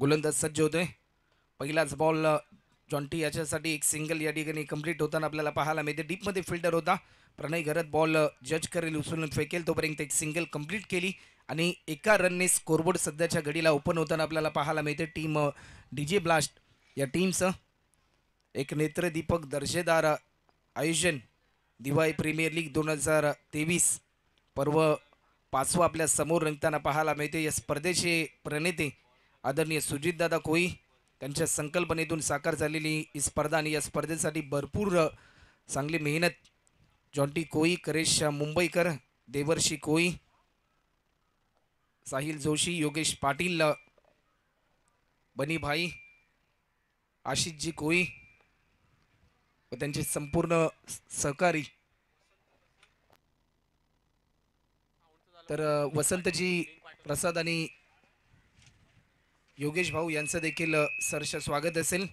गोलंदाज सज्ज होतोय. पहिलाच बॉल जॉन्टी याच्यासाठी एक सिंगल या ठिकाणी कंप्लीट होताना आपल्याला पाहायला मिळते. डीपमध्ये फिल्डर होता. प्रणय घरत बॉल जज करेल उचलून फेकेल. तोपर्यंत एक सिंगल कंप्लीट केली. आणि एका रनने स्कोरबोर्ड सध्याच्या घडीला ओपन होताना आपल्याला पाहायला मिळते. टीम डीजे ब्लास्ट या टीमचं एक नेत्रदीपक दर्जेदार आयोजन. दिवाळी प्रीमियर लीग दोन हजार तेवीस पर्व पाचवा आपल्यासमोर रंगताना पाहायला मिळते. या स्पर्धेचे प्रणेते आदरणीय सुजितदादा कोई त्यांच्या संकल्पनेतून साकार झालेली ही स्पर्धा आणि या स्पर्धेसाठी भरपूर चांगली मेहनत. जॉन्टी कोई करेश मुंबईकर देवर्षी कोई साहिल जोशी योगेश पाटील बनीभाई आशिषजी कोई व त्यांचे संपूर्ण सहकारी. तर वसंतजी प्रसाद आणि योगेश भाऊ यांचं देखील सरश स्वागत असेल.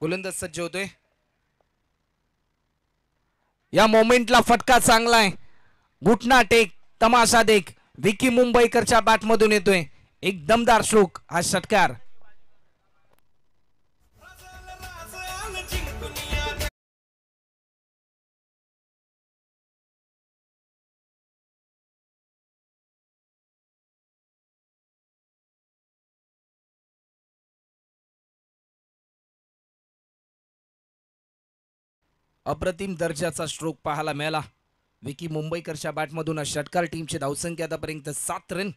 गोलंदाज सज्ज होतोय. या मोमेंटला फटका चांगला आहे. घुटना टेक तमाशा देख विकी मुंबईकरच्या बॅटमधून येतोय. एक दमदार श्लोक हा षटकार. अप्रतिम दर्जाचा स्ट्रोक पाहायला मिळाला. विकी मुंबईकरच्या बॅटमधून षटकार टीमची धावसंख्या आतापर्यंत सात रन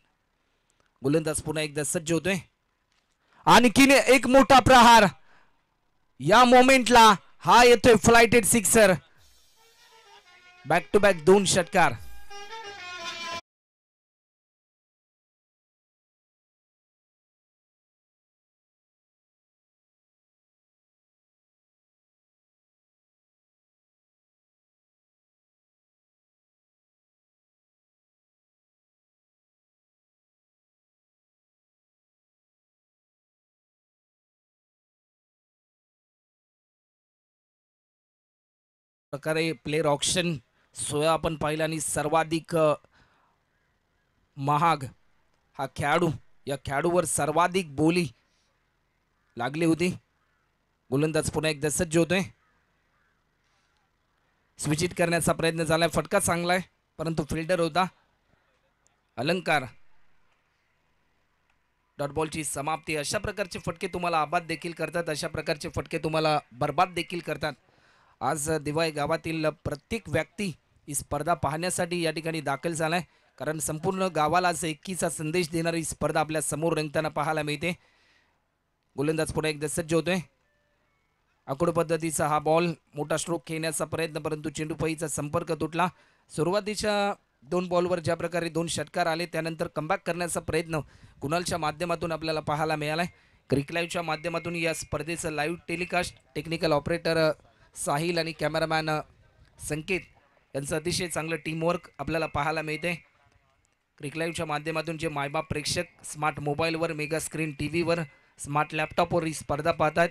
गोलंदाज पुन्हा एकदा सज्ज होतोय. आणखीन एक मोठा प्रहार. या मोमेंटला हा येतोय flighted sixer back to back दोन षटकार. प्रकारे प्लेअर ऑप्शन सोया आपण पाहिला आणि सर्वाधिक महाग हा खेळाडू या खेळाडूवर सर्वाधिक बोली लागली होती. गोलंदाज पुन्हा एकदा सज्ज होतोय. स्विचित करण्याचा प्रयत्न झालाय. फटका चांगलाय परंतु फिल्डर होता अलंकार. डॉटबॉलची समाप्ती. अशा प्रकारचे फटके तुम्हाला आबाद देखील करतात अशा प्रकारचे फटके तुम्हाला बर्बाद देखील करतात. आज दिवाळी गावातील प्रत्येक व्यक्ती ही स्पर्धा पाहण्यासाठी या ठिकाणी दाखल झाला आहे कारण संपूर्ण गावाला आज एकीचा संदेश देणारी स्पर्धा आपल्यासमोर रंगताना पाहायला मिळते. गोलंदाज पुन्हा एकदा सज्ज होतोय. आकुड पद्धतीचा हा बॉल मोठा स्ट्रोक खेळण्याचा प्रयत्न परंतु चेंडूपईचा संपर्क तुटला. सुरुवातीच्या दोन बॉलवर ज्या प्रकारे दोन षटकार आले त्यानंतर कमबॅक करण्याचा प्रयत्न कुणालच्या माध्यमातून आपल्याला पाहायला मिळालाय. क्रिक लाईव्हच्या माध्यमातून या स्पर्धेचं live telecast technical operator Sahil आणि कॅमेरामॅन संकेत यांचं अतिशय चांगलं टीमवर्क आपल्याला पाहायला मिळते क्रिक लाईव्हच्या माध्यमातून जे मायबाप प्रेक्षक स्मार्ट मोबाईलवर मेगा स्क्रीन टी व्हीवर स्मार्ट लॅपटॉपवर ही स्पर्धा पाहतात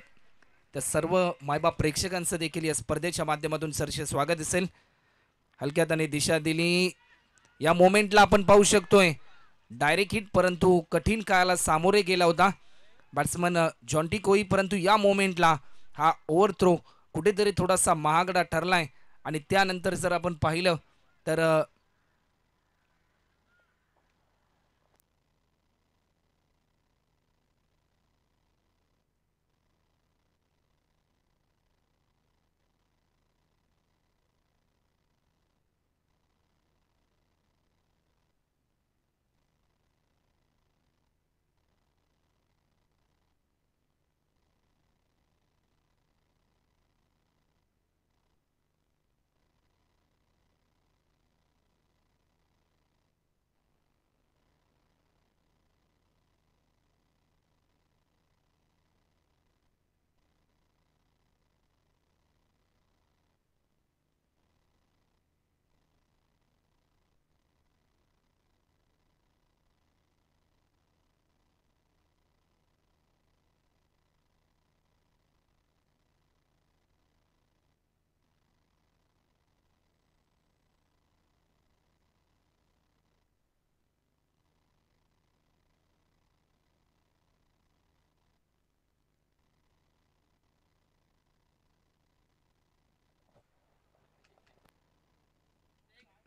त्या सर्व मायबाप प्रेक्षकांचं देखील या स्पर्धेच्या माध्यमातून सरसे स्वागत असेल. हलक्यात आणि दिशा दिली. या मोमेंटला आपण पाहू शकतोय डायरेक्ट हिट परंतु कठीण काळाला सामोरे गेला होता. बॅट्समन जॉन्टी कोई परंतु या मोमेंटला हा ओव्हर थ्रो कुठेतरी थोडासा महागडा ठरलाय. आणि त्यानंतर जर आपण पाहिलं तर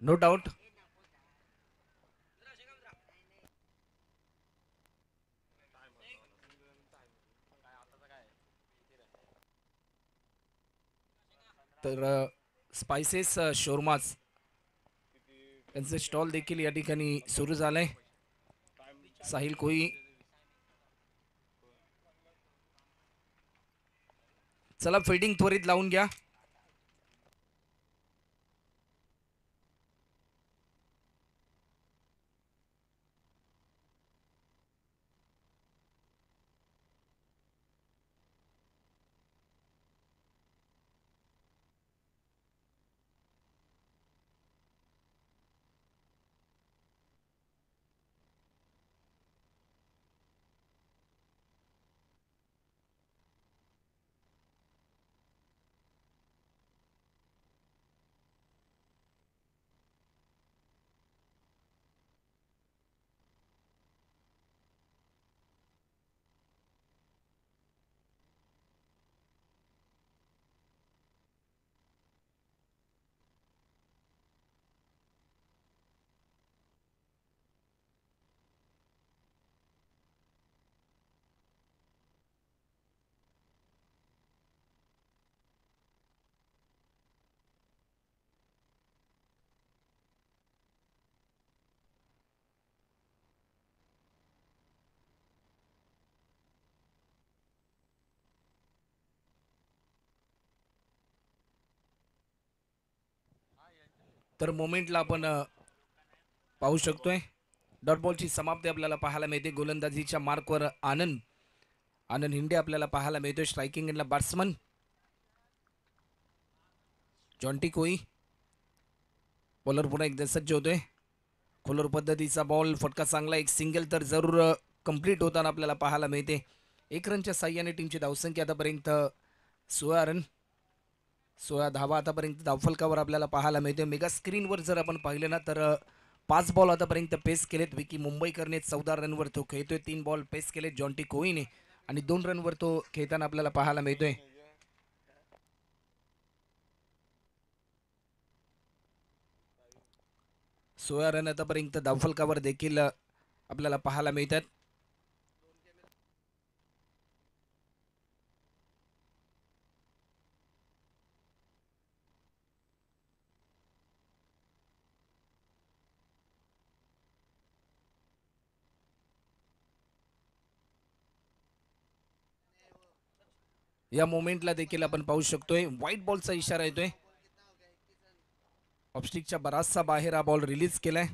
नो डाऊट तर स्पायसेस शोरमाज त्यांचं स्टॉल देखील या ठिकाणी सुरू झालंय साहिल कोई. चला फिल्डिंग त्वरित लावून घ्या. तर मोमेंटला आपण पाहू शकतोय. डॉटबॉलची समाप्ती आपल्याला पाहायला मिळते. गोलंदाजीच्या मार्कवर आनंद आनंद हिंडे आपल्याला पाहायला मिळतोय. स्ट्रायकिंग एंडला बॅट्समन जॉन्टी कोई बॉलर पुन्हा एकदा सज्ज होतोय. खोलर पद्धतीचा बॉल फटका चांगला. एक सिंगल तर जरूर कंप्लीट होताना आपल्याला पाहायला मिळते. एक रनच्या साह्याने टीमची धावसंख्या आतापर्यंत सोळा रन सोळा धावा आतापर्यंत धावफलकावर आपल्याला पाहायला मिळते मेगा स्क्रीनवर जर आपण पाहिलं ना तर पाच बॉल आतापर्यंत पेस केलेत. विकी मुंबईकरने चौदा रनवर तो खेळतोय. तीन बॉल पेस केलेत जॉन्टी कोईने आणि दोन रनवर तो खेळताना आपल्याला पाहायला मिळतोय. सोळा रन आतापर्यंत धावफलकावर देखील आपल्याला पाहायला मिळतात. या मोमेंटला देखील आपण पाहू शकतोय. व्हाईट बॉलचा इशारा येतोय. ऑप्स्टिकच्या बराचसा बाहेर हा बॉल रिलीज केलाय.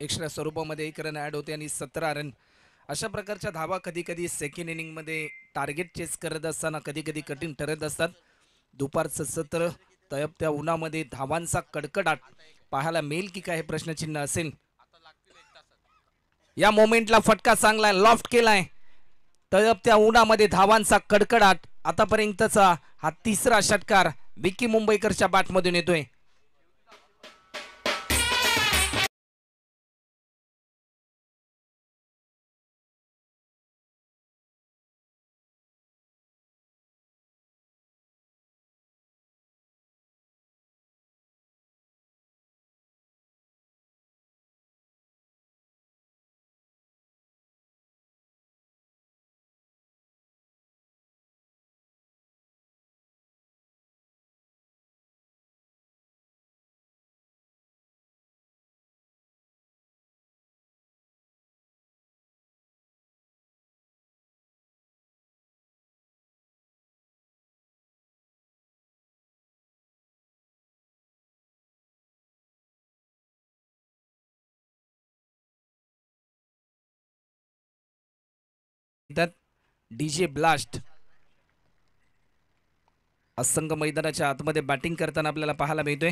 एक्स्ट्रा स्वरूपामध्ये एक रन ऍड होते आणि सतरा रन अशा प्रकारच्या धावा कधी कधी सेकंड इनिंगमध्ये टार्गेट चेस करत असताना कधी कधी कठीण ठरत असतात. दुपारचं सत्र तयपत्या उन्हामध्ये धावांचा कडकडाट पाहायला मिळेल की काय हे प्रश्नचिन्ह असेल. या मोमेंटला फटका चांगलाय लॉफ्ट केलाय. तळपत्या उन्हामध्ये धावांचा कडकडाट. आतापर्यंतचा हा तिसरा षटकार विकी मुंबईकरच्या बॅटमधून येतोय. डीजे ब्लास्ट असंघ मैदानाच्या आतमध्ये बॅटिंग करताना आपल्याला पाहायला मिळतोय.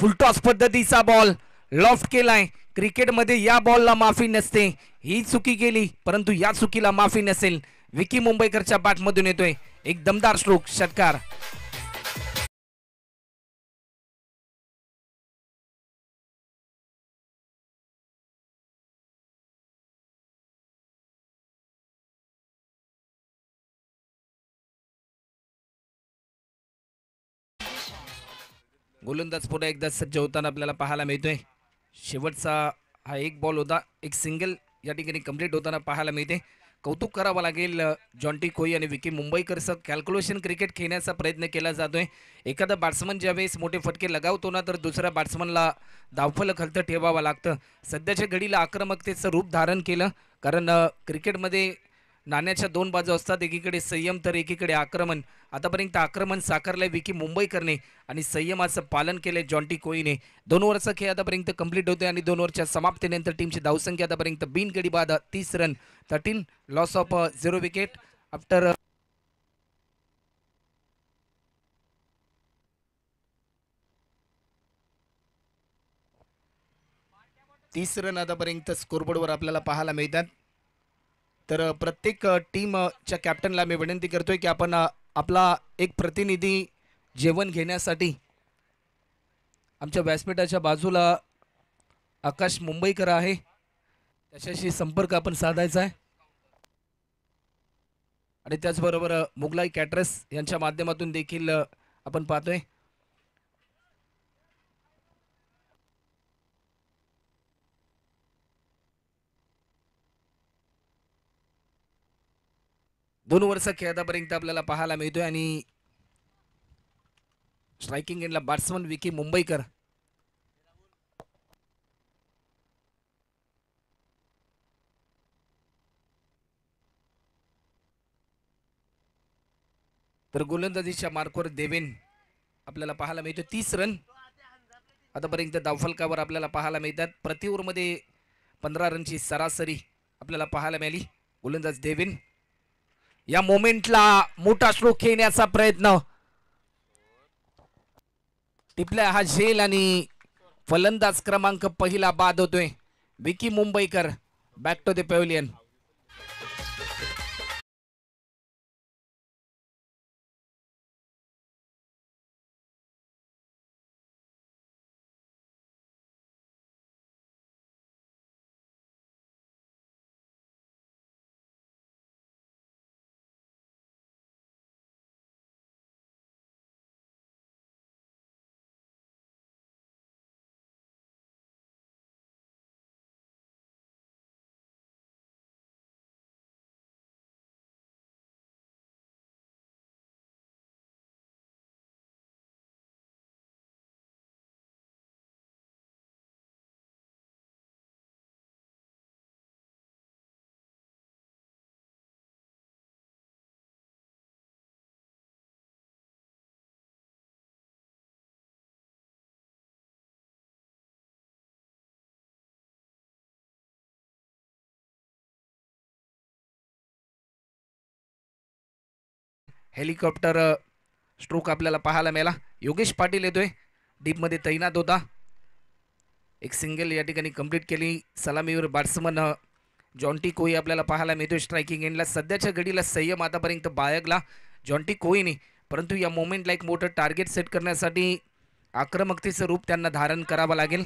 फुलटॉस पद्धतीचा बॉल लॉफ्ट केलाय. क्रिकेटमध्ये या बॉलला माफी नसते. ही चुकी केली परंतु या चुकीला माफी नसेल. विकी मुंबईकरच्या बॅटमधून येतोय. एक दमदार स्ट्रोक षटकार. गोलंदाज पुन्हा एकदा सज्ज होताना आपल्याला पाहायला मिळतोय. शेवटचा हा एक बॉल होता. एक सिंगल या ठिकाणी कंप्लीट होताना पाहायला मिळते. कौतुक करावं लागेल जॉन्टी कोई आणि विकी मुंबईकरचं कॅल्क्युलेशन क्रिकेट खेळण्याचा प्रयत्न केला जातोय. एखादा बॅट्समन ज्यावेळेस मोठे फटके लगावतो ना तर दुसऱ्या बॅट्समनला धावफल खलतं ठेवावं लागतं. सध्याच्या घडीला आक्रमकतेचं रूप धारण केलं. कारण क्रिकेटमध्ये नाण्याच्या दोन बाजू असतात. एकीकडे संयम तर एकीकडे आक्रमण. आतापर्यंत आक्रमण साकारलंय विकी मुंबईकरने आणि संयमाचं पालन केलंय जॉन्टी कोईने. दोन ओव्हरचा खेळ आतापर्यंत कंप्लीट होतोय आणि दोन ओव्हरच्या समाप्तीनंतर टीमची धावसंख्या आतापर्यंत बिनगडी बाद तीस run. Thirteen loss of zero wicket after तीस रन आतापर्यंत स्कोरबोर्डवर आपल्याला पाहायला मिळतात. तर प्रत्येक टीमच्या कॅप्टनला मी विनंती करतोय की आपण आपला एक प्रतिनिधी जेवण घेण्यासाठी आमच्या व्यासपीठाच्या बाजूला आकाश मुंबईकर आहे. त्याच्याशी संपर्क आपण साधायचा आहे. आणि त्याचबरोबर मुघलाई कॅटरस यांच्या माध्यमातून देखील आपण पाहतोय. दोन वर्ष खेळ आतापर्यंत आपल्याला पाहायला मिळतोय आणि स्ट्रायकिंग एंडला बॅट्समन विकी मुंबईकर. तर गोलंदाजीच्या मार्कवर देवेन आपल्याला पाहायला मिळतो तीस रन आतापर्यंत दावफलकावर आपल्याला पाहायला मिळतात. प्रति ओव्हरमध्ये पंधरा रनची सरासरी आपल्याला पाहायला मिळाली. गोलंदाज देवेन. या मोमेंटला मोठा स्ट्रोक खेळण्याचा प्रयत्न. टिपल्या हा झेल आणि फलंदाज क्रमांक पहिला बाद होतोय. Vicky Mumbaikar back to the pavilion helicopter stroke आपल्याला पाहायला मिळाला. योगेश पाटील येतोय. डीपमध्ये तैनात होता. एक सिंगल या ठिकाणी कंप्लीट केली. सलामीवर बॅट्समन जॉन्टी कोई आपल्याला पाहायला मिळतोय स्ट्रायकिंग एंडला सध्याच्या घडीला संयम आतापर्यंत बाळगला जॉन्टी कोईने परंतु या मोमेंटला एक मोठं टार्गेट सेट करण्यासाठी आक्रमकतेचं रूप त्यांना धारण करावं लागेल.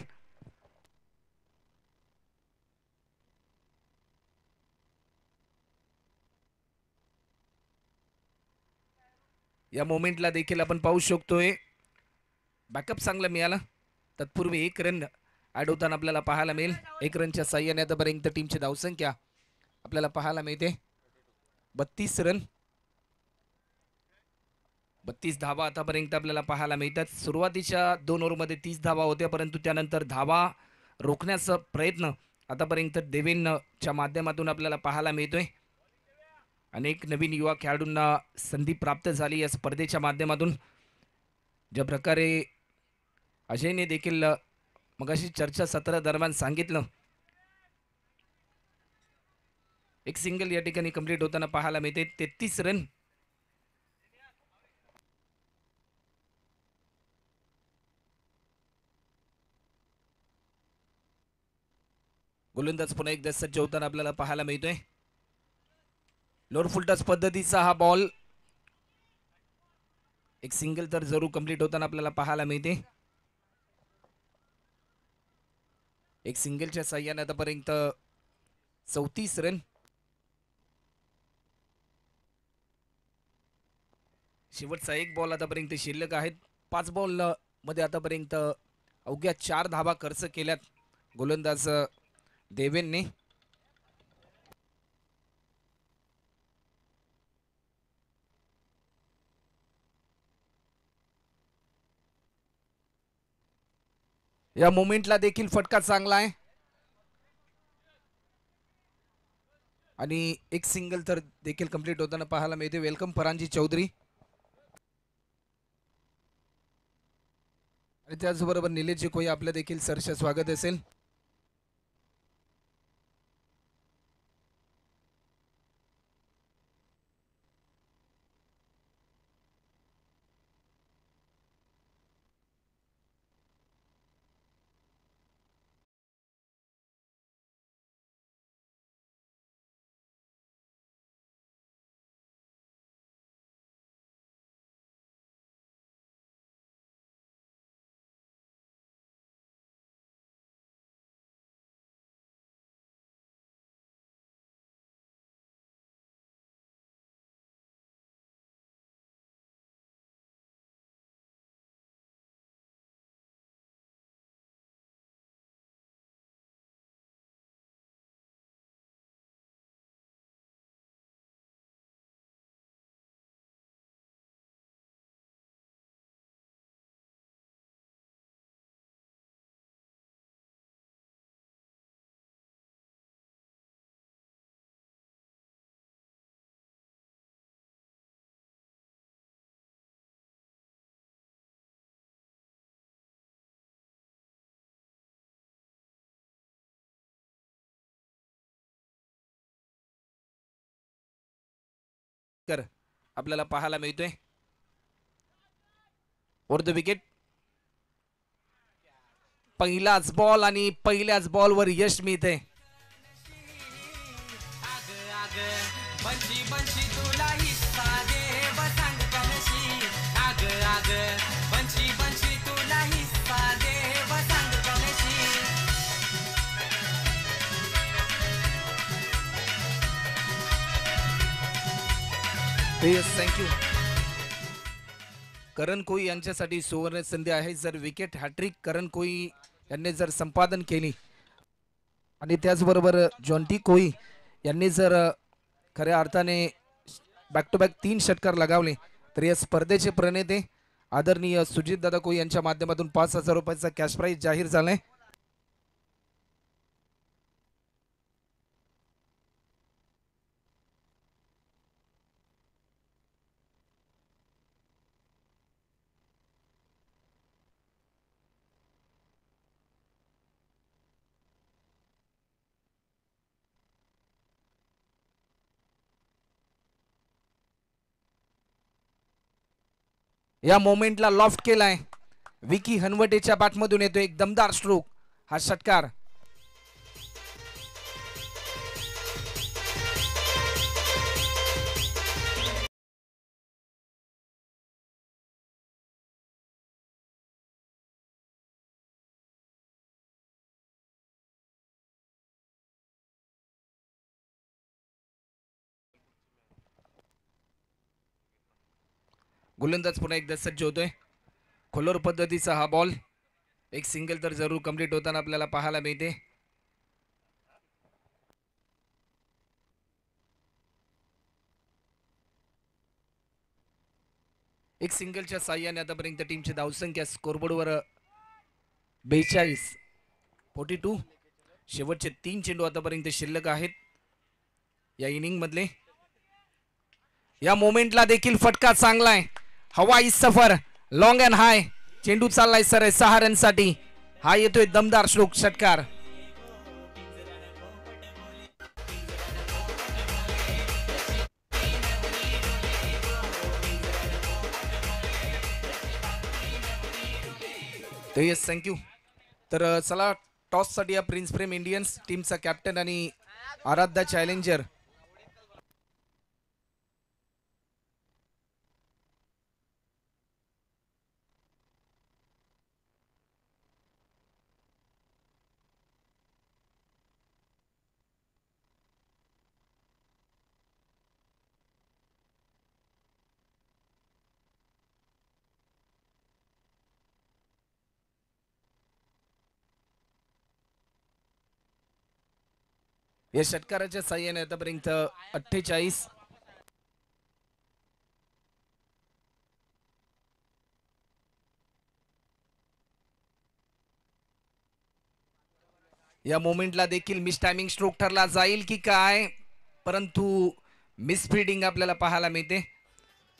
या मोमेंटला देखील आपण पाहू शकतोय. बॅकअप चांगला मिळाला. तत्पूर्वी एक रन ॲड होताना आपल्याला पाहायला मिळेल. एक रनच्या साह्याने आतापर्यंत टीमची धावसंख्या आपल्याला पाहायला मिळते. बत्तीस रन बत्तीस धावा आतापर्यंत आपल्याला पाहायला मिळतात. सुरुवातीच्या दोन ओव्हरमध्ये तीस धावा होत्या परंतु त्यानंतर धावा रोखण्याचा प्रयत्न आतापर्यंत देवेंच्या माध्यमातून आपल्याला पाहायला मिळतोय. अनेक नवीन युवा खेळाडूंना संधी प्राप्त झाली या स्पर्धेच्या माध्यमातून. ज्या प्रकारे अजयने देखील अ, मगाशी चर्चा सत्र दरम्यान सांगितलं. एक सिंगल या ठिकाणी कंप्लीट होताना पाहायला मिळते. तेहतीस रन गोलंदाज पुन्हा एकदा सज्ज होताना आपल्याला पाहायला मिळतोय. लोअर फुलटस पद्धतीचा हा बॉल एक सिंगल तर जरूर कंप्लीट होताना आपल्याला पाहायला मिळते. एक सिंगलच्या सहाय्याने आतापर्यंत चौतीस रन शेवटचा एक बॉल आतापर्यंत शिल्लक आहेत. पाच बॉलमध्ये आतापर्यंत अवघ्या चार धाबा खर्च केल्यात. गोलंदाज देवेंनी देवेनने. या मोमेंटला देखील फटका चांगला आहे. आणि एक सिंगल तर देखील कंप्लीट होताना पाहायला मिळते. वेलकम परांजी चौधरी. आणि त्याचबरोबर निलेशजी कोई आपलं देखील सरसे स्वागत असेल. कर. आपल्याला पाहायला मिळतोय. वर द विकेट पहिलाच बॉल आणि पहिल्याच बॉलवर यश मिळते थँक्यू करण कोई यांच्यासाठी सुवर्ण संधी आहे. जर विकेट हॅट्रिक करण कोई यांनी जर संपादन केली आणि त्याचबरोबर जॉन्टी कोई यांनी जर खऱ्या अर्थाने बॅक टू बॅक तीन षटकार लगावले तर या स्पर्धेचे प्रणेते आदरणीय सुजित दादा कोई यांच्या माध्यमातून पाच हजार रुपयाचा कॅश प्राईज जाहीर झालाय. या मोमेंटला लॉफ्ट केलाय. विकी हनवटेच्या बॅटमधून येतो एक दमदार स्ट्रोक हा षटकार. गोलंदाज पुन्हा एकदा सज्ज होतोय. खोलोर पद्धतीचा हा बॉल एक सिंगल तर जरूर कंप्लीट होताना आपल्याला पाहायला मिळते. एक सिंगलच्या साह्याने आतापर्यंत टीमची धावसंख्या स्कोरबोर्डवर बेचाळीस. फोर्टी टू शेवटचे तीन चेंडू आतापर्यंत शिल्लक आहेत. या इनिंग मधले. या मोमेंटला देखील फटका चांगला आहे. हवा सफर लॉंग अँड हाय चेंडू चाललाय सर सहा रनसाठी. हा येतोय दमदार श्लोक षटकार. तर येस थँक्यू तर चला टॉससाठी या प्रिन्स प्रेम इंडियन्स टीमचा कॅप्टन आणि आराध्या चॅलेंजर या षटकाराच्या साह्याने आतापर्यंत अठ्ठेचाळीस. या मोमेंटला देखील मिस टायमिंग स्ट्रोक ठरला जाईल की काय? परंतु मिस फिल्डिंग आपल्याला पाहायला मिळते.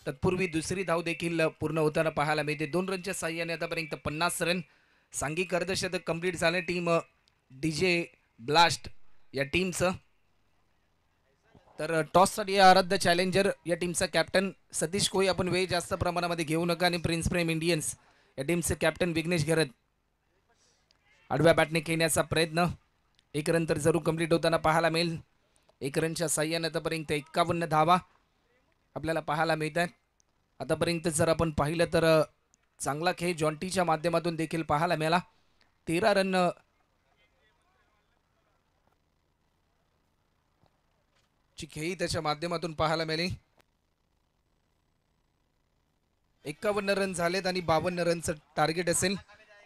तत्पूर्वी दुसरी धाव देखील पूर्ण होताना पाहायला मिळते. दोन रनच्या साह्याने आतापर्यंत पन्नास रन. सांघिक अर्धशतक कंप्लीट झाले. टीम डीजे ब्लास्ट या टीमचं तर टॉससाठी आराध्य चॅलेंजर या टीमचा कॅप्टन सतीश कोई आपण वेळ जास्त प्रमाणामध्ये घेऊ नका आणि प्रिन्स प्रेम इंडियन्स या टीमचे कॅप्टन विघ्नेश घरत आडव्या बॅटने खेळण्याचा प्रयत्न. एक रन तर जरूर कंप्लीट होताना पाहायला मिळेल. एक रनच्या साह्याने आतापर्यंत एकावन्न धावा आपल्याला पाहायला मिळत आहेत आतापर्यंत जर आपण पाहिलं तर चांगला खेळ जॉन्टीच्या माध्यमातून देखील पाहायला मिळाला. तेरा रन ची खेळी त्याच्या माध्यमातून पाहायला मिळाली. एकावन्न रन झालेत आणि बावन्न रनचं टार्गेट असेल.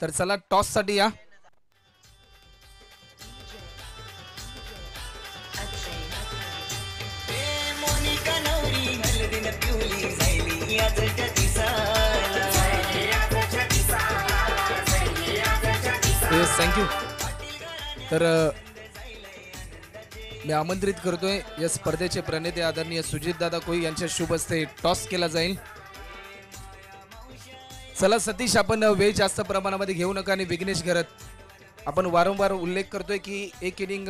तर चला टॉससाठी या. थँक्यू तर मी आमंत्रित करतोय. या स्पर्धेचे प्रणेते आदरणीय सुजितदादा कोई यांच्या शुभ हस्ते टॉस केला जाईल. चला सतीश आपण वेळ जास्त प्रमाणामध्ये घेऊ नका आणि विघ्नेश घरत. आपण वारंवार उल्लेख करतोय की एक इनिंग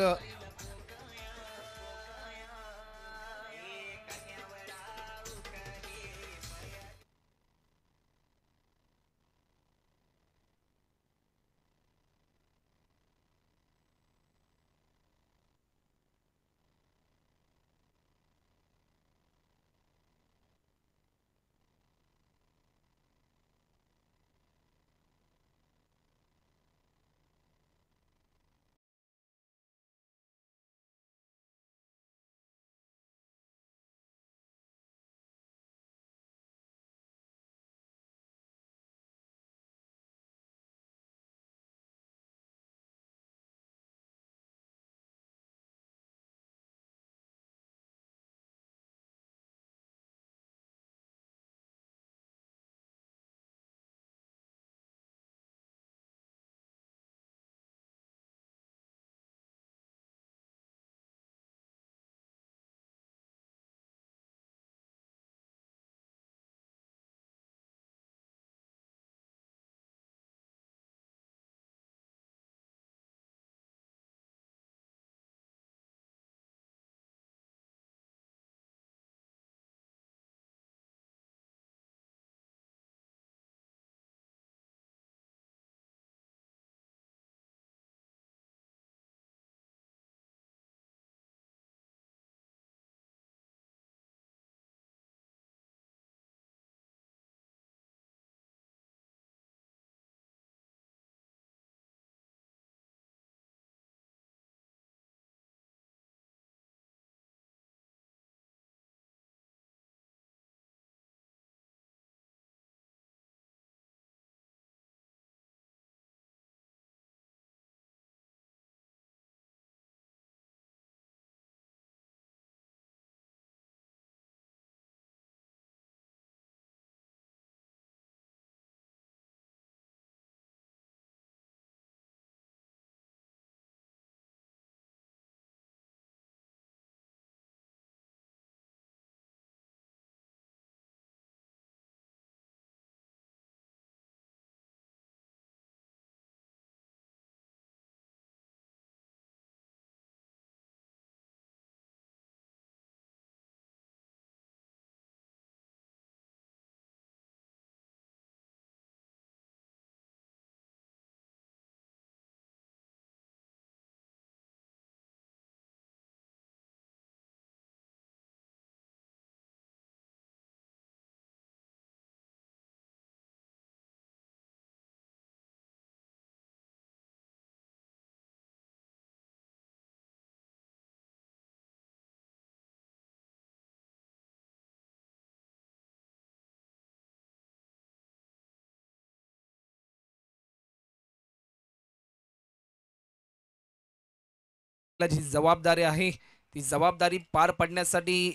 जी जबाबदारी आहे ती जबाबदारी पार पाडण्यासाठी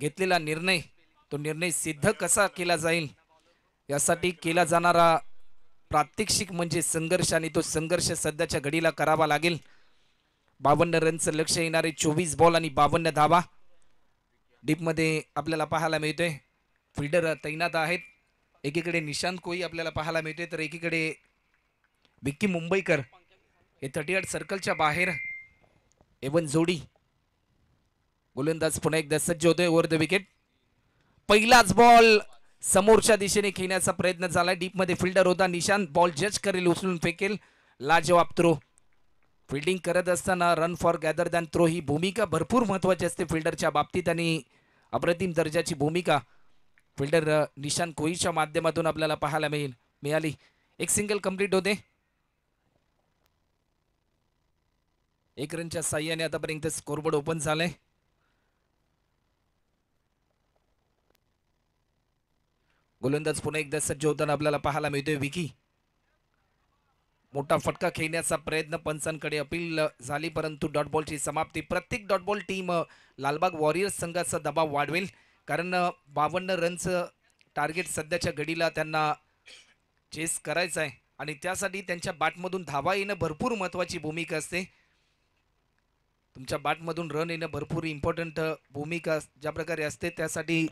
घेतलेला निर्णय तो निर्णय सिद्ध कसा केला जाईल? यासाठी केला जाणारा प्रात्यक्षिक म्हणजे संघर्ष आणि तो संघर्ष सध्याच्या घडीला करावा लागेल. बावन्न रनचं लक्ष येणारे चोवीस बॉल आणि बावन्न धावा. डीपमध्ये आपल्याला पाहायला मिळतोय. फिल्डर तैनात आहेत. एकीकडे निशांत कोई आपल्याला पाहायला मिळते तर एकीकडे विक्की मुंबईकर. हे थर्टी आठ सर्कलच्या बाहेर एवन जोडी. गोलंदाज पुन्हा एकदा सज्ज होतोय ओव्हर द विकेट पहिलाच बॉल समोरच्या दिशेने खेळण्याचा प्रयत्न झाला डीपमध्ये फिल्डर होता निशांत. बॉल जज करेल उचलून फेकेल. लाजवाब थ्रो फिल्डिंग करत असताना run for gather than throw ही भूमिका भरपूर महत्त्वाची असते फिल्डरच्या बाबतीत आणि अप्रतिम दर्जाची भूमिका फिल्डर निशांत कोहलीच्या माध्यमातून आपल्याला पाहायला मिळेल. मिळाली. एक सिंगल कंप्लीट होते. एक रनच्या साह्याने आतापर्यंत स्कोरबोर्ड ओपन झालंय. गोलंदाज पुन्हा एकदा सज्ज होताना आपल्याला पाहायला मिळतोय विकी. मोठा फटका खेळण्याचा प्रयत्न पंचांकडे अपील झाली परंतु डॉट बॉलची समाप्ती. प्रत्येक dot ball team Lalbaug Warriors संघाचा दबाव वाढवेल. कारण बावन्न रनचं टार्गेट सध्याच्या घडीला त्यांना चेस करायचं आहे आणि त्यासाठी त्यांच्या बॅटमधून धावा येणं भरपूर महत्त्वाची भूमिका असते. तुमच्या बॅटमधून रन येणं भरपूर इम्पॉर्टंट भूमिका ज्या प्रकारे असते त्यासाठी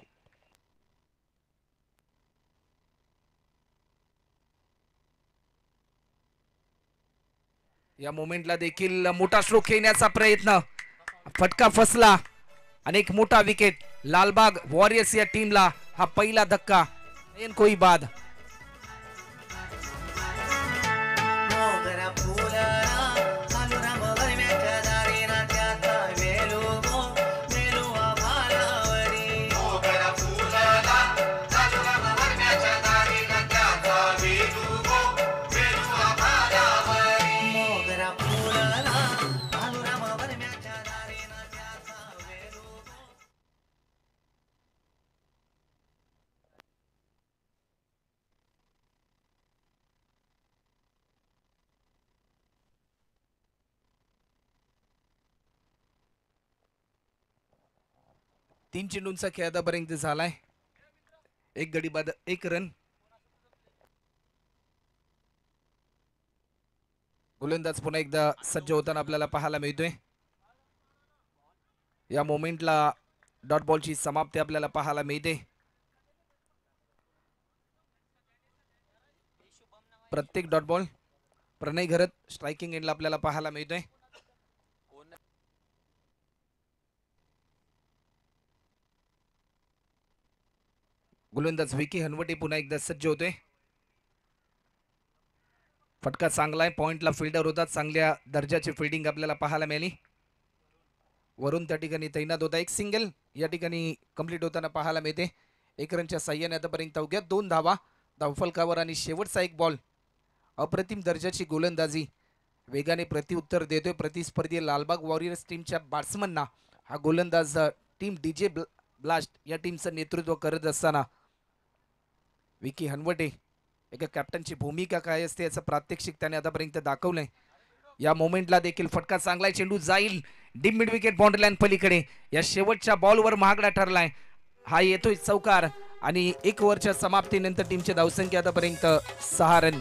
या मोमेंटला देखील मोठा स्ट्रोक खेळण्याचा प्रयत्न. फटका फसला. आणि एक मोठा विकेट लालबाग वॉरियर्स या टीमला हा पहिला धक्का. कोई बाद. तीन चेंडूंचा खेळ आतापर्यंत झालाय. एक गडी बाद एक रन. गोलंदाज पुन्हा एकदा सज्ज होताना आपल्याला पाहायला मिळतोय. या मोमेंटला डॉट बॉलची समाप्ती आपल्याला पाहायला मिळते. प्रत्येक dot ball Pranay Gharat striking एंडला आपल्याला पाहायला मिळतोय. गोलंदाज विकी हनवटे पुन्हा एकदा सज्ज होतोय. फटका चांगला आहे. पॉइंटला फिल्डर होता चांगल्या दर्जाची फिल्डिंग आपल्याला पाहायला मिळाली. वरून त्या ठिकाणी तैनात होता. एक सिंगल या ठिकाणी कंप्लीट होताना पाहायला मिळते. एक रनच्या साह्याने आतापर्यंत अवघ्या दोन धावा. धावफलकावर आणि शेवटचा एक बॉल अप्रतिम दर्जाची गोलंदाजी. वेगाने प्रतिउत्तर देतोय. प्रतिस्पर्धी लालबाग वॉरियर्स टीमच्या बॅट्समनना हा गोलंदाज टीम डी जे ब्लास्ट या टीमचं नेतृत्व करत असताना विकी हनवटे एका कॅप्टनची भूमिका काय असते याचं प्रात्यक्षिक त्याने आतापर्यंत दाखवलंय. या मोमेंटला देखील फटका चांगला चेंडू जाईल. डीप मिड विकेट बाउंड्री पलीकडे. या शेवटच्या बॉलवर महागडा ठरलाय. हा येतोय चौकार आणि एक ओव्हरच्या समाप्तीनंतर टीमची धावसंख्या आतापर्यंत सहा रन.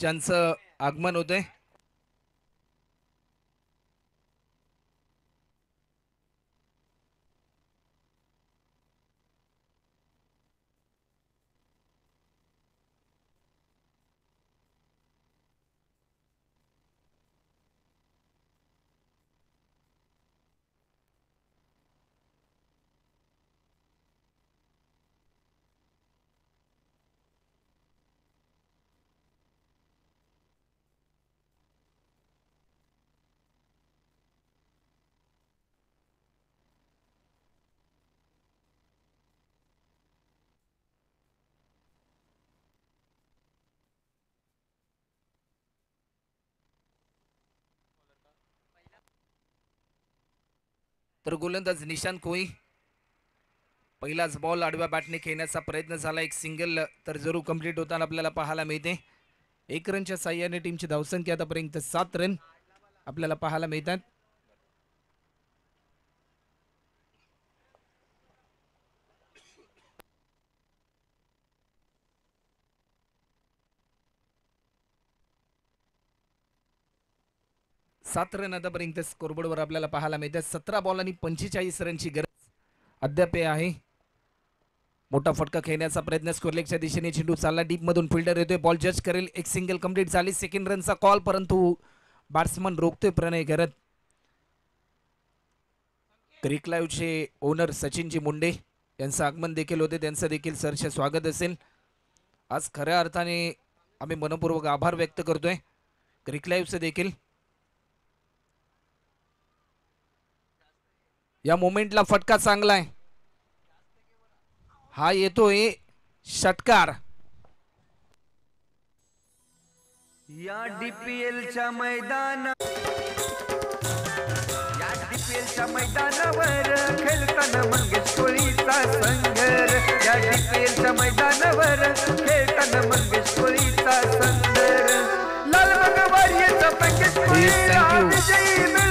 ज्यांचं आगमन होतंय तर गोलंदाज निशांत कोळी पहिलाच बॉल आडव्या बॅटने खेळण्याचा प्रयत्न झाला. एक सिंगल तर जरूर कंप्लीट होताना आपल्याला पाहायला मिळते. एक रनच्या साह्याने टीमची धावसंख्या आतापर्यंत सात रन आपल्याला पाहायला मिळतात. सात रन आतापर्यंत स्कोरबोर्डवर आपल्याला पाहायला मिळतात. सतरा बॉल आणि पंचेचाळीस रनची गरज अद्याप आहे. मोठा फटका खेळण्याचा प्रयत्न स्कोरलेगच्या दिशेने चेंडू चालला. डीपमधून फिल्डर येतोय. बॉल जज करेल. एक सिंगल कंप्लीट झाली. सेकंड रनचा कॉल परंतु बॅट्समन रोखतोय प्रणय करत क्रिक लाईव्हचे ओनर सचिनजी मुंडे यांचं आगमन देखील होते. त्यांचं देखील सरचे स्वागत असेल. आज खऱ्या अर्थाने आम्ही मनपूर्वक आभार व्यक्त करतोय. क्रिक लाईव्हचं देखील या मोमेंटला फटका चांगला आहे. हा येतोय षटकार. या डीपीएलच्या मैदान या डीपीएलच्या मैदानावर खेळताना मंगेश कोळीचा संघर या डीपीएलच्या मैदानावर खेळताना मंगेश कोळीचा संघर लाल मंगवारीचा मंगेश कोळीला thank you. विजयी मिळवून देणार या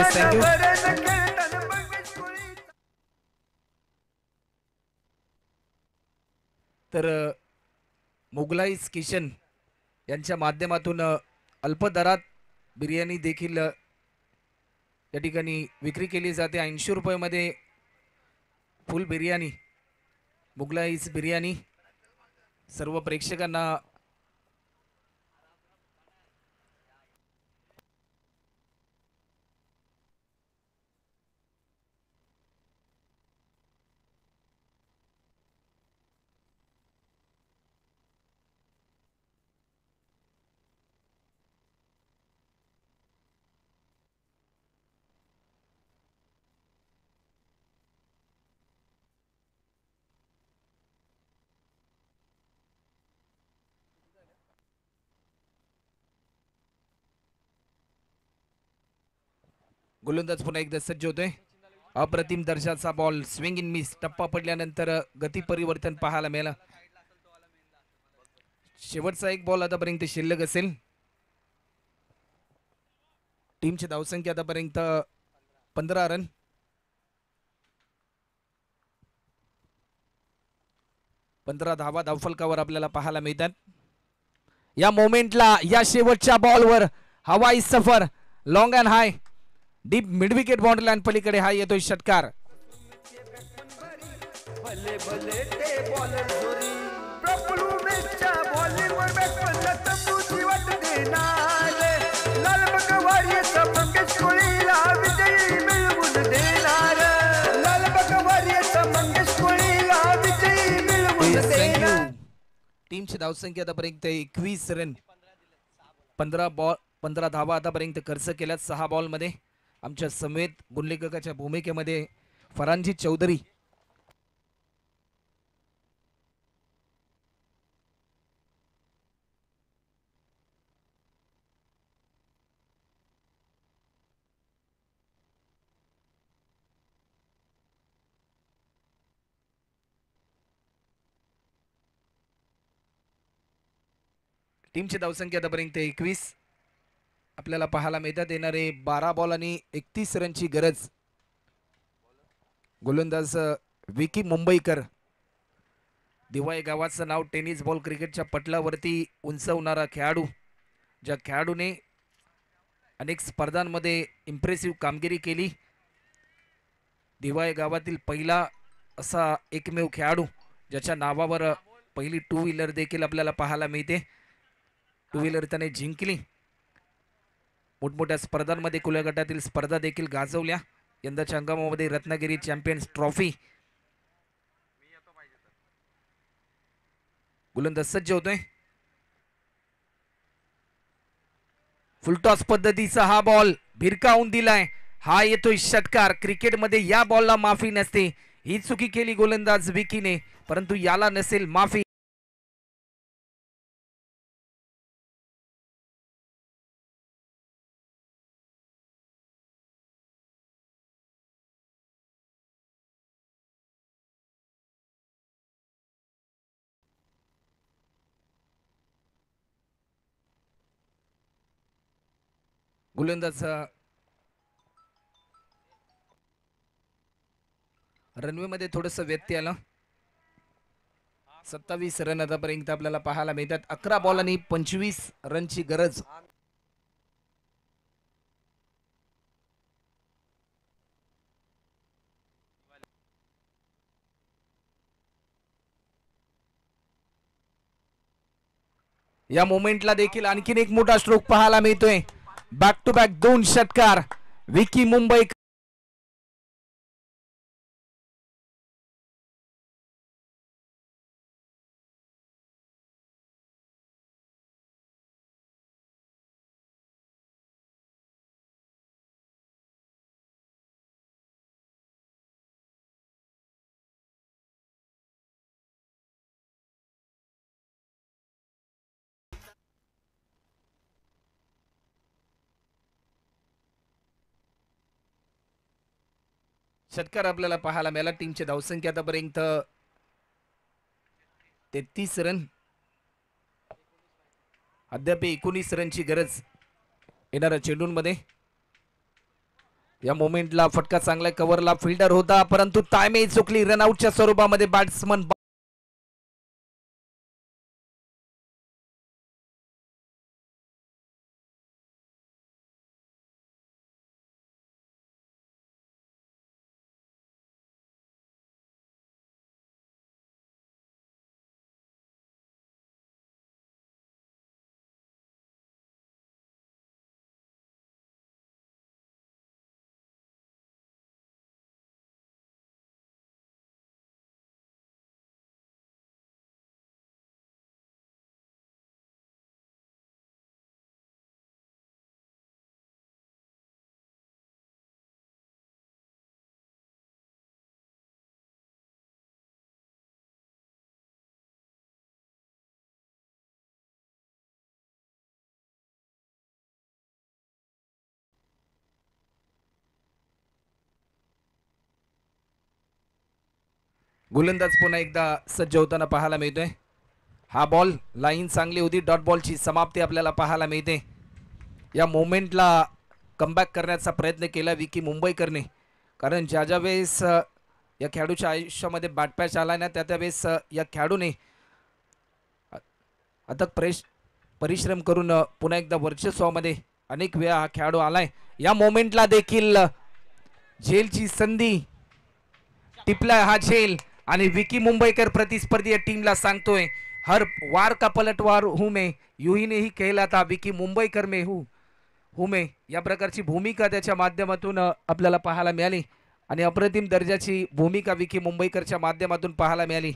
डीपीएलच्या थँक्यू तर मुगलाईज किशन यांच्या माध्यमातून अल्प दरात बिर्याणी देखील या ठिकाणी विक्री केली जाते. ऐंशी रुपयामध्ये फुल बिर्याणी मुगलाईज बिर्याणी सर्व प्रेक्षकांना गोलंदाज पुन्हा एकदा सज्ज होतोय. अप्रतिम दर्जाचा बॉल स्विंग इन मिस टप्पा पडल्यानंतर गती परिवर्तन पाहायला मिळालं. शेवटचा एक बॉल आतापर्यंत शिल्लक असेल. टीमची धावसंख्या आतापर्यंत पंधरा रन पंधरा धावा धावफलकावर आपल्याला पाहायला मिळतात. या मोमेंटला या शेवटच्या बॉलवर हवाई सफर long and high deep mid wicket boundary line पलीकडे हा येतोय षटकार. टीमची धावसंख्या आतापर्यंत एकवीस रन. पंधरा बॉल पंधरा धावा आतापर्यंत खर्च केल्यात सहा बॉलमध्ये आमच्या समेत गुणलेखकाच्या भूमिकेमध्ये फरांजी चौधरी. टीमची धावसंख्या आतापर्यंत एकवीस आपल्याला पाहायला मिळतात. येणारे बारा बॉल आणि एकतीस रनची गरज. गोलंदाज विकी मुंबईकर. दिवाळी गावाचं नाव टेनिस बॉल क्रिकेटच्या पटलावरती उंचवणारा खेळाडू. ज्या खेळाडूने अनेक स्पर्धांमध्ये इम्प्रेसिव्ह कामगिरी केली. दिवाळी गावातील पहिला असा एकमेव खेळाडू ज्याच्या नावावर पहिली टू व्हीलर देखील आपल्याला पाहायला मिळते. टू व्हीलर त्याने जिंकली. मोठमोठ्या स्पर्धांमध्ये खुल्या गटातील स्पर्धा देखील गाजवल्या. यंदाच्या हंगामामध्ये रत्नागिरी चॅम्पियन्स ट्रॉफी. गोलंदाज सज्ज होतोय. फुलटॉस पद्धतीचा हा बॉल भिरकावून दिलाय. हा येतोय षटकार. क्रिकेटमध्ये या बॉलला माफी नसते. ही चुकी केली गोलंदाज विकीने परंतु याला नसेल माफी. गोलंदाज रनवे मध्ये थोडस व्यत्यय आलं. सत्तावीस रन आतापर्यंत आपल्याला पाहायला मिळतात. अकरा बॉल आणि पंचवीस रनची गरज. या मोमेंटला देखील आणखीन एक मोठा स्ट्रोक पाहायला मिळतोय. बॅक टू बॅक दोन षटकार. विकी मुंबई षटकार आपल्याला पाहायला मिळाला. टीमची धावसंख्या आतापर्यंत तेहतीस रन. अद्याप एकोणीस रनची गरज येणाऱ्या चेंडूंमध्ये. या मोमेंटला फटका चांगला कव्हरला फिल्डर होता परंतु तायमे चुकली. रनआउटच्या स्वरूपामध्ये बॅट्समन गोलंदाज पुन्हा एकदा सज्ज होताना पाहायला मिळतोय. हा बॉल लाईन चांगली होती. डॉट बॉलची समाप्ती आपल्याला पाहायला मिळते. या मोमेंटला कमबॅक करण्याचा प्रयत्न केला विकी मुंबईकरने. कारण ज्या ज्या वेळेस या खेळाडूच्या आयुष्यामध्ये बॅटपॅच आला ना त्या त्यावेळेस या खेळाडूने अथक प्रेश परिश्रम करून पुन्हा एकदा वर्चस्वामध्ये अनेक वेळा हा खेळाडू आलाय. या मोमेंटला देखील झेलची संधी टिपला हा झेल आणि विकी मुंबईकर प्रतिस्पर्धी या टीमला सांगतोय हर वार का पलटवार हूं मे युहीनेही ही था विकी मुंबईकर मे हू हूं मे. या प्रकारची भूमिका त्याच्या माध्यमातून आपल्याला पाहायला मिळाली. आणि अप्रतिम दर्जाची भूमिका विकी मुंबईकरच्या माध्यमातून पाहायला मिळाली.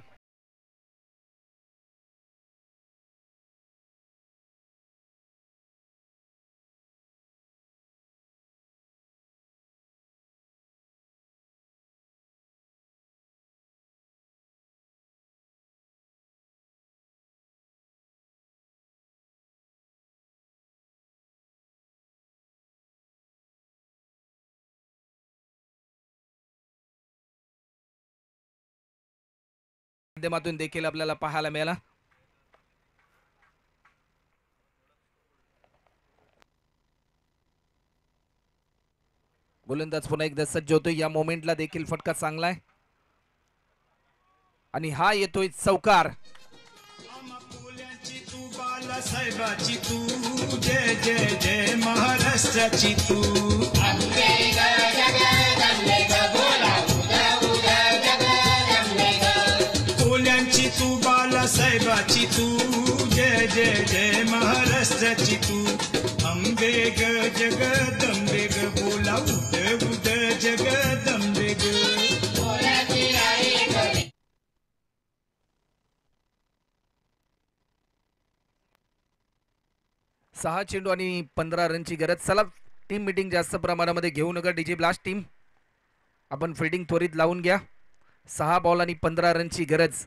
माध्यमातून देखील आपल्याला पाहायला मिळाला. गोलंदाज पुन्हा एकदा सज्ज होतोय. या मोमेंटला देखील फटका चांगलाय आणि हा येतोय चौकार. साहेबाची तू जय जय जय महाराष्ट्राची तू. महाराष्ट्राची तू अंबे ग जगदंबे ग बोला उद उद जगदंबे ग सहा चेंडू आणि पंधरा रनची गरज. चला टीम मिटिंग जास्त प्रमाणामध्ये घेऊ नका डीजे ब्लास्ट टीम आपण फिल्डिंग त्वरित लावून घ्या. सहा बॉल आणि पंधरा रनची गरज.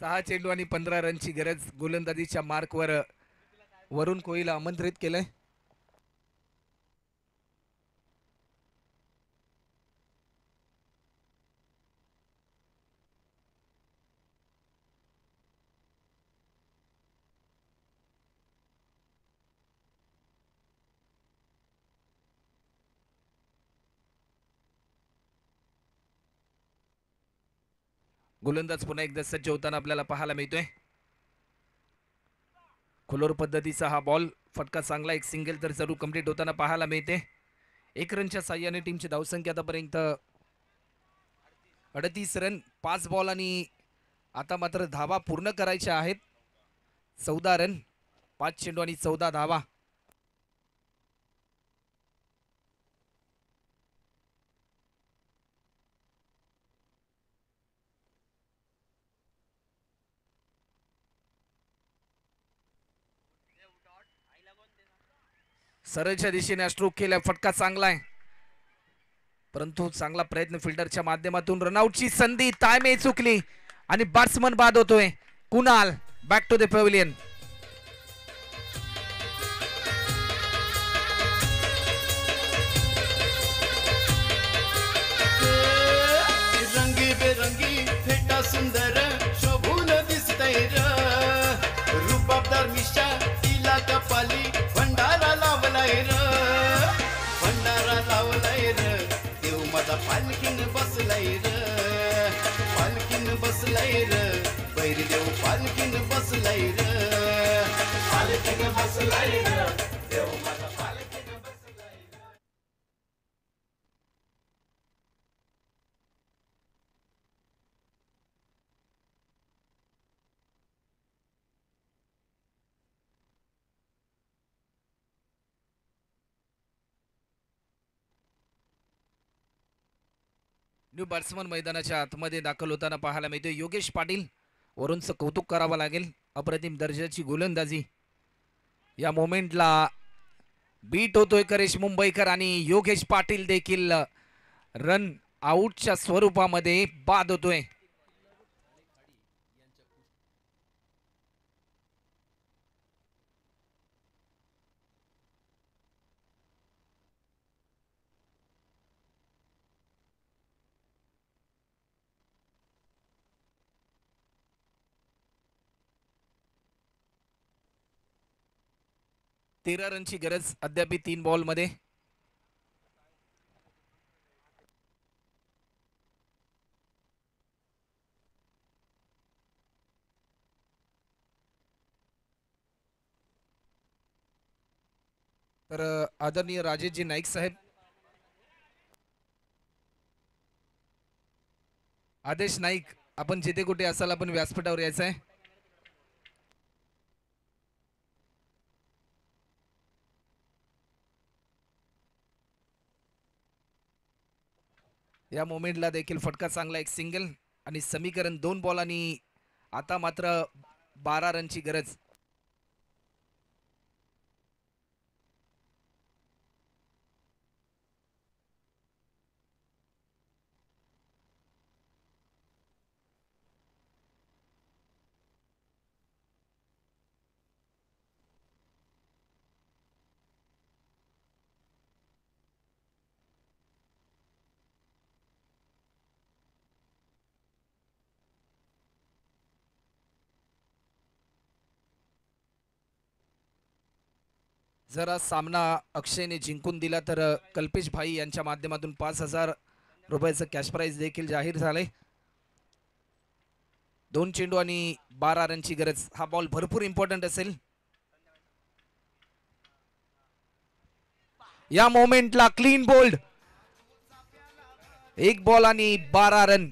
सहा चेंडू आणि पंधरा रनची गरज गोलंदाजीच्या मार्कवर वरुण कोहलीला आमंत्रित केलंय. गोलंदाज पुन्हा एकदा सज्ज होताना आपल्याला पाहायला मिळतोय. खोलोर पद्धतीचा हा बॉल फटका चांगला एक सिंगल तर जरूर कंप्लीट होताना पाहायला मिळते. एक रनच्या साह्याने टीमची धावसंख्या आतापर्यंत अडतीस रन पाच बॉल आणि आता मात्र धावा पूर्ण करायच्या आहेत. चौदा रन पाच चेंडू आणि चौदा धावा. सरळच्या दिशेने स्ट्रोक केला फटका चांगला आहे. परंतु चांगला प्रयत्न फिल्डरच्या माध्यमातून रनआउटची संधी तायमे चुकली आणि बॅट्समन बाद होतोय. Kunal back to the pavilion बसलाय र पालखीन बसलाय र बैरी देव पालखीन बसलाय र पालखीन बसलाय र न्यू बॅट्समन मैदानाच्या आतमध्ये दाखल होताना पाहायला मिळतो योगेश पाटील वरूनचं कौतुक करावं लागेल. अप्रतिम दर्जाची गोलंदाजी. या मोमेंटला बीट होतोय करेश मुंबईकर आणि योगेश पाटील देखील रन आऊटच्या स्वरूपामध्ये बाद होतोय. तेरा रनची गरज अद्याप तीन बॉलमध्ये. तर आदरणीय राजेशजी नाईक साहेब. आदेश नाईक आपण जिथे कुठे असाल आपण व्यासपीठावर यायचं आहे. या मोमेंटला देखील फटका चांगला एक सिंगल आणि समीकरण दोन बॉल आणि आता मात्र बारा रनची गरज. जरा सामना अक्षयने जिंकून दिला तर कल्पेश भाई यांच्या माध्यमातून पाच हजार रुपयाचं कॅश प्राईज देखील जाहीर झालंय. दोन चेंडू आणि बारा रनची गरज. हा बॉल भरपूर इम्पॉर्टंट असेल. या मोमेंटला क्लीन बोल्ड एक बॉल आणि बारा रन